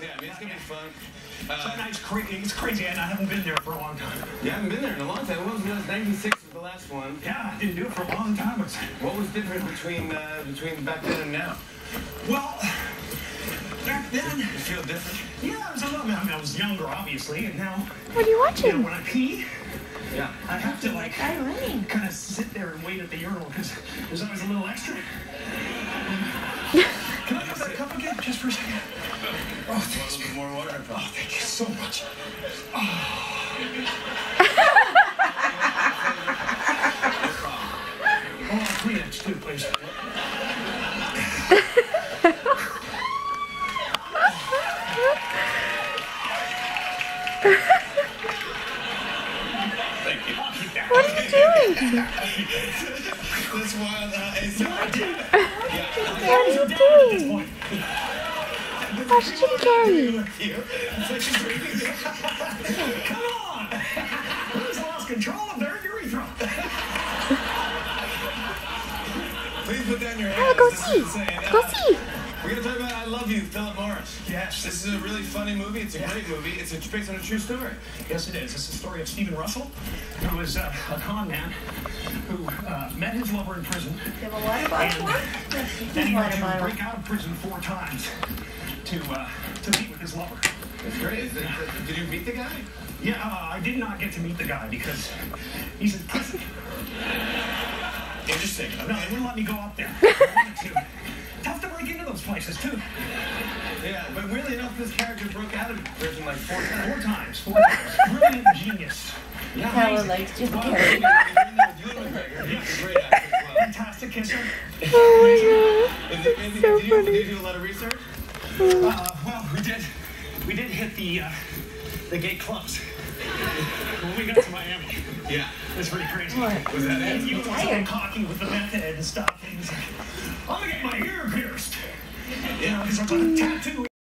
Yeah, I mean, it's gonna be fun. So Uh, now it's, cra- it's crazy, and I haven't been there for a long time. Yeah, I haven't been there in a long time. What was it? 96 was the last one. Yeah, I didn't do it for a long time. It's, What was different between uh, between back then and now? well, back then, You feel different? yeah, I was a little. I mean, I was younger, obviously, and now, What are you you know, watching? when I pee, Yeah. I have to like Guy kind of sit there and wait at the urinal because there's always a little extra. Can I have that cup again, just for a second? Oh, A little bit more water. I Oh, thank you so much. Oh, oh Kleenex too, please. Thank you. I'll keep that. What are you doing? That's wild. Uh, hey, so, I did. What are you doing? Point. Watch Jim Carrey. you. It's like she's breathing. Come on! Who's lost control of their urethra? Please put down your hands. go This see. is insane. Go see. We're gonna talk about I Love You, Phillip Morris. Yes. This is a really funny movie. It's a great movie. It's a, based on a true story. Yes, it is. It's the story of Steven Russell, who was uh, a con man who uh, met his lover in prison. You have a water bottle And for then he had to break out of prison four times to uh, to meet with his lover. It's great. Is it, did you meet the guy? Yeah, uh, I did not get to meet the guy because he's in prison. Interesting. No, they wouldn't let me go up there. I wanted to. Tough to break into those places too. Yeah, but weirdly enough, this character broke out of prison like four times. Four times. Four times. Brilliant genius. Tyler likes Jim Carrey. you're in there with Ewan McGregor. He's a great actor. Fantastic kisser. Oh Is it, is it, So did, you, funny. did you do a lot of research? Uh, well, we did. We did hit the uh, the gate clubs when we got to Miami. Yeah. It's pretty crazy. What? Was that it? You was all Tired. cocky with the method and stuff. And he's like, I'm gonna get my ear pierced. You know, because I got a tattoo